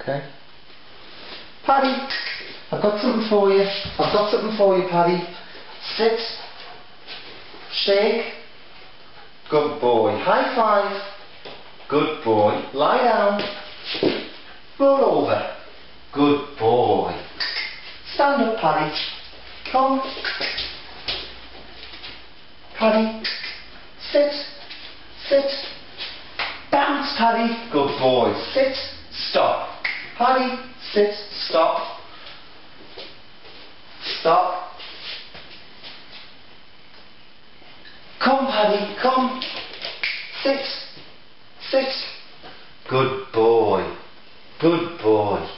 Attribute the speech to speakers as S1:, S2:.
S1: Okay. Paddy, I've got something for you. I've got something for you, Paddy. Sit. Shake. Good boy. High five. Good boy. Lie down. Roll over. Good boy. Stand up, Paddy. Come. Paddy. Sit. Sit. Bounce, Paddy. Good boy. Sit. Stop. Paddy. Sit. Stop. Stop. Come, Paddy. Come. Sit. Sit. Good boy. Good boy.